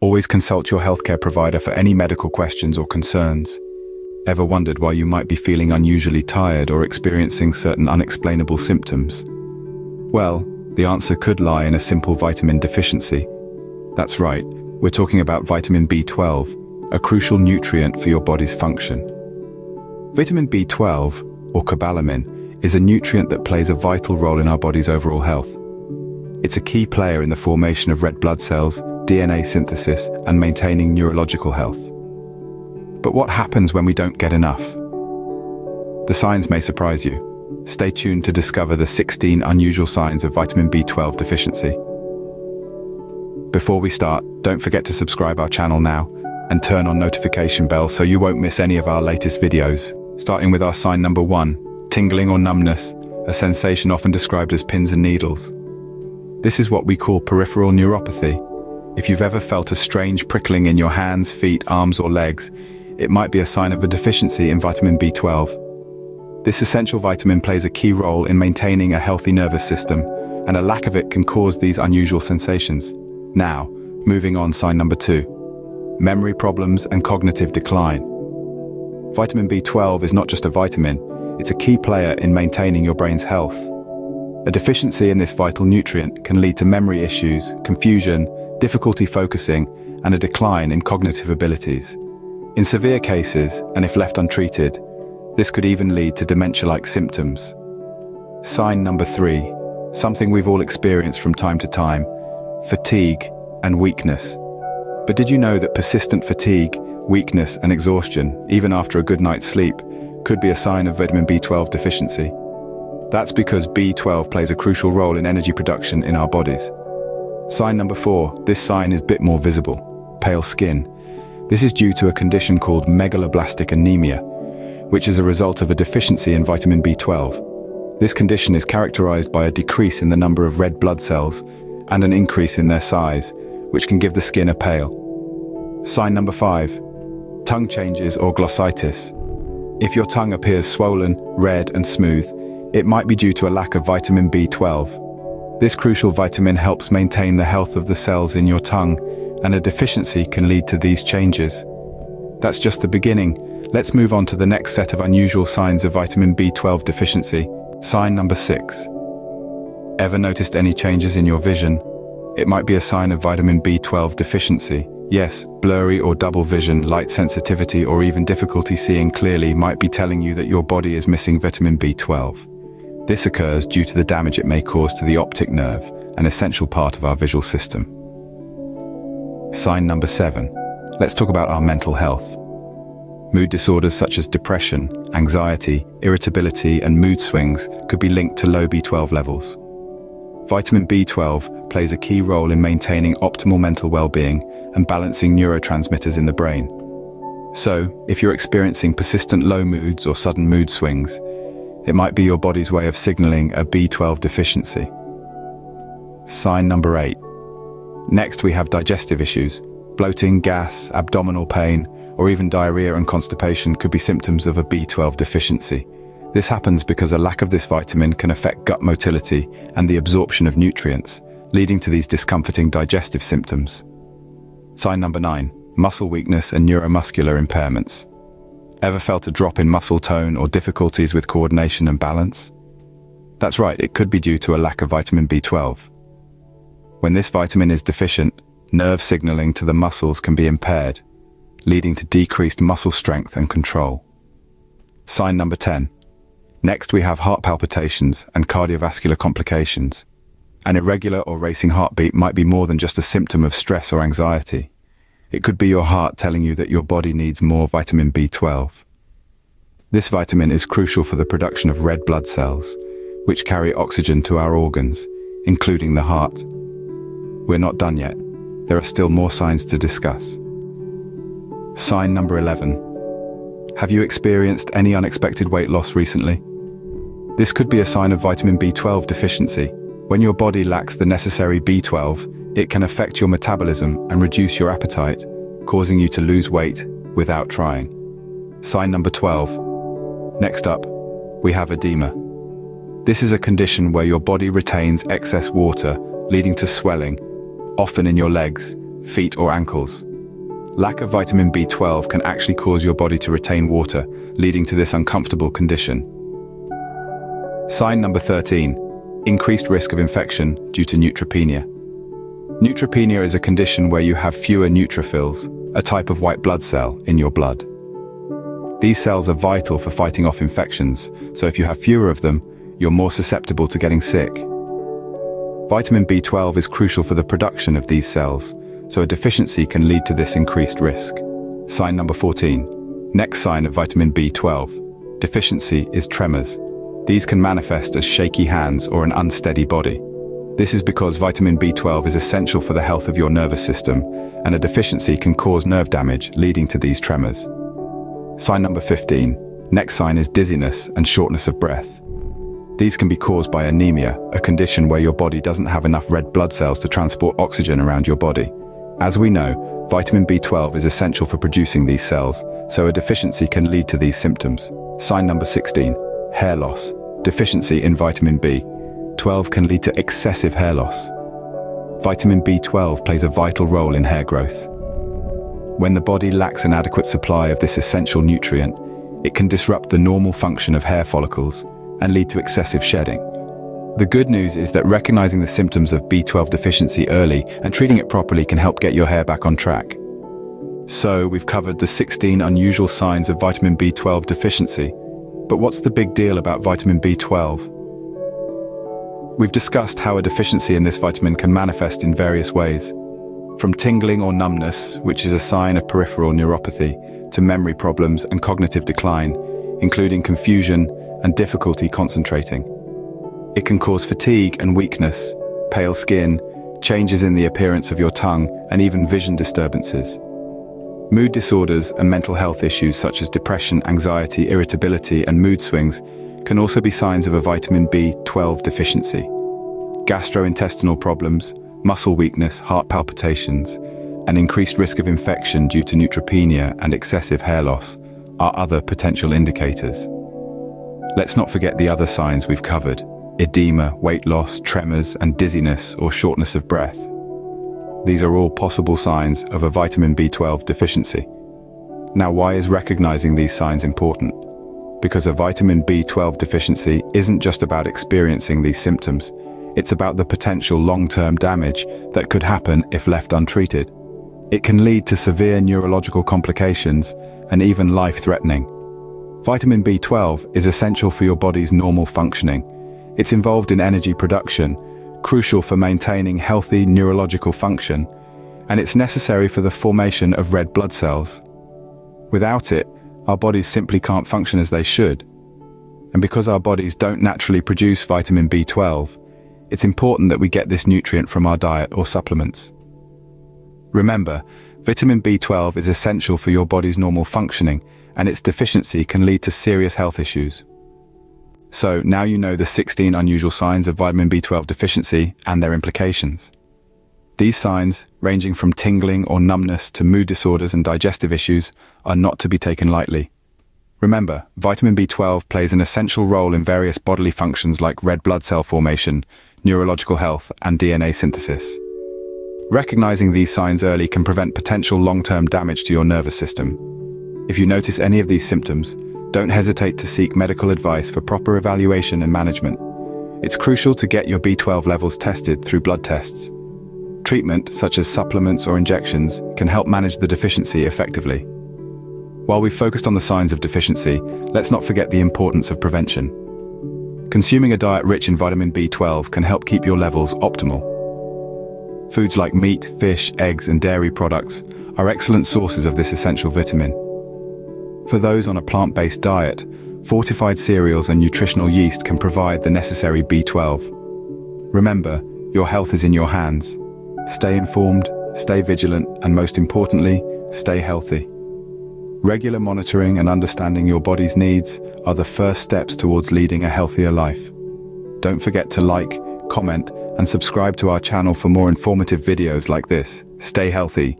Always consult your healthcare provider for any medical questions or concerns. Ever wondered why you might be feeling unusually tired or experiencing certain unexplainable symptoms? Well, the answer could lie in a simple vitamin deficiency. That's right, we're talking about vitamin B12, a crucial nutrient for your body's function. Vitamin B12, or cobalamin, is a nutrient that plays a vital role in our body's overall health. It's a key player in the formation of red blood cells, DNA synthesis, and maintaining neurological health. But what happens when we don't get enough? The signs may surprise you. Stay tuned to discover the 16 unusual signs of vitamin B12 deficiency. Before we start, don't forget to subscribe our channel now and turn on notification bell so you won't miss any of our latest videos. Starting with our sign number one, tingling or numbness, a sensation often described as pins and needles. This is what we call peripheral neuropathy, if you've ever felt a strange prickling in your hands, feet, arms or legs, it might be a sign of a deficiency in vitamin B12. This essential vitamin plays a key role in maintaining a healthy nervous system, and a lack of it can cause these unusual sensations. Now, moving on sign number two. Memory problems and cognitive decline. Vitamin B12 is not just a vitamin, it's a key player in maintaining your brain's health. A deficiency in this vital nutrient can lead to memory issues, confusion, difficulty focusing, and a decline in cognitive abilities. In severe cases, and if left untreated, this could even lead to dementia-like symptoms. Sign number three, something we've all experienced from time to time, fatigue and weakness. But did you know that persistent fatigue, weakness and exhaustion, even after a good night's sleep, could be a sign of vitamin B12 deficiency? That's because B12 plays a crucial role in energy production in our bodies. Sign number four, this sign is a bit more visible, pale skin. This is due to a condition called megaloblastic anemia, which is a result of a deficiency in vitamin B12. This condition is characterized by a decrease in the number of red blood cells and an increase in their size, which can give the skin a pale. Sign number five, tongue changes or glossitis. If your tongue appears swollen, red and smooth, it might be due to a lack of vitamin B12. This crucial vitamin helps maintain the health of the cells in your tongue, and a deficiency can lead to these changes. That's just the beginning. Let's move on to the next set of unusual signs of vitamin B12 deficiency. Sign number six. Ever noticed any changes in your vision? It might be a sign of vitamin B12 deficiency. Yes, blurry or double vision, light sensitivity or even difficulty seeing clearly might be telling you that your body is missing vitamin B12. This occurs due to the damage it may cause to the optic nerve, an essential part of our visual system. Sign number seven. Let's talk about our mental health. Mood disorders such as depression, anxiety, irritability, and mood swings could be linked to low B12 levels. Vitamin B12 plays a key role in maintaining optimal mental well-being and balancing neurotransmitters in the brain. So, if you're experiencing persistent low moods or sudden mood swings, it might be your body's way of signaling a B12 deficiency. Sign number eight. Next we have digestive issues. Bloating, gas, abdominal pain, or even diarrhea and constipation could be symptoms of a B12 deficiency. This happens because a lack of this vitamin can affect gut motility and the absorption of nutrients, leading to these discomforting digestive symptoms. Sign number nine, muscle weakness and neuromuscular impairments. Ever felt a drop in muscle tone or difficulties with coordination and balance? That's right, it could be due to a lack of vitamin B12. When this vitamin is deficient, nerve signaling to the muscles can be impaired, leading to decreased muscle strength and control. Sign number 10. Next we have heart palpitations and cardiovascular complications. An irregular or racing heartbeat might be more than just a symptom of stress or anxiety. It could be your heart telling you that your body needs more vitamin B12. This vitamin is crucial for the production of red blood cells, which carry oxygen to our organs, including the heart. We're not done yet. There are still more signs to discuss. Sign number 11. Have you experienced any unexpected weight loss recently? This could be a sign of vitamin B12 deficiency. When your body lacks the necessary B12, it can affect your metabolism and reduce your appetite, causing you to lose weight without trying. Sign number 12. Next up, we have edema. This is a condition where your body retains excess water, leading to swelling, often in your legs, feet or ankles. Lack of vitamin B12 can actually cause your body to retain water, leading to this uncomfortable condition. Sign number 13. Increased risk of infection due to neutropenia. Neutropenia is a condition where you have fewer neutrophils, a type of white blood cell, in your blood. These cells are vital for fighting off infections, so if you have fewer of them, you're more susceptible to getting sick. Vitamin B12 is crucial for the production of these cells, so a deficiency can lead to this increased risk. Sign number 14. Next sign of vitamin B12. Deficiency is tremors. These can manifest as shaky hands or an unsteady body. This is because vitamin B12 is essential for the health of your nervous system, and a deficiency can cause nerve damage, leading to these tremors. Sign number 15. Next sign is dizziness and shortness of breath. These can be caused by anemia, a condition where your body doesn't have enough red blood cells to transport oxygen around your body. As we know, vitamin B12 is essential for producing these cells, so a deficiency can lead to these symptoms. Sign number 16. Hair loss. Deficiency in vitamin B12 can lead to excessive hair loss. Vitamin B12 plays a vital role in hair growth. When the body lacks an adequate supply of this essential nutrient, it can disrupt the normal function of hair follicles and lead to excessive shedding. The good news is that recognizing the symptoms of B12 deficiency early and treating it properly can help get your hair back on track. So, we've covered the 16 unusual signs of vitamin B12 deficiency. But what's the big deal about vitamin B12? We've discussed how a deficiency in this vitamin can manifest in various ways. From tingling or numbness, which is a sign of peripheral neuropathy, to memory problems and cognitive decline, including confusion and difficulty concentrating. It can cause fatigue and weakness, pale skin, changes in the appearance of your tongue, and even vision disturbances. Mood disorders and mental health issues such as depression, anxiety, irritability, and mood swings can also be signs of a vitamin B12 deficiency. Gastrointestinal problems, muscle weakness, heart palpitations, and increased risk of infection due to neutropenia and excessive hair loss are other potential indicators. Let's not forget the other signs we've covered, edema, weight loss, tremors, and dizziness or shortness of breath. These are all possible signs of a vitamin B12 deficiency. Now why is recognizing these signs important? Because a vitamin B12 deficiency isn't just about experiencing these symptoms, it's about the potential long-term damage that could happen if left untreated. It can lead to severe neurological complications and even life-threatening. Vitamin B12 is essential for your body's normal functioning. It's involved in energy production, crucial for maintaining healthy neurological function, and it's necessary for the formation of red blood cells. Without it, our bodies simply can't function as they should. And because our bodies don't naturally produce vitamin B12, it's important that we get this nutrient from our diet or supplements. Remember, vitamin B12 is essential for your body's normal functioning, and its deficiency can lead to serious health issues. So now you know the 16 unusual signs of vitamin B12 deficiency and their implications. These signs, ranging from tingling or numbness to mood disorders and digestive issues, are not to be taken lightly. Remember, vitamin B12 plays an essential role in various bodily functions like red blood cell formation, neurological health, and DNA synthesis. Recognizing these signs early can prevent potential long-term damage to your nervous system. If you notice any of these symptoms, don't hesitate to seek medical advice for proper evaluation and management. It's crucial to get your B12 levels tested through blood tests. Treatment, such as supplements or injections, can help manage the deficiency effectively. While we've focused on the signs of deficiency, let's not forget the importance of prevention. Consuming a diet rich in vitamin B12 can help keep your levels optimal. Foods like meat, fish, eggs and dairy products are excellent sources of this essential vitamin. For those on a plant-based diet, fortified cereals and nutritional yeast can provide the necessary B12. Remember, your health is in your hands. Stay informed, stay vigilant, and most importantly, stay healthy. Regular monitoring and understanding your body's needs are the first steps towards leading a healthier life. Don't forget to like, comment, and subscribe to our channel for more informative videos like this. Stay healthy,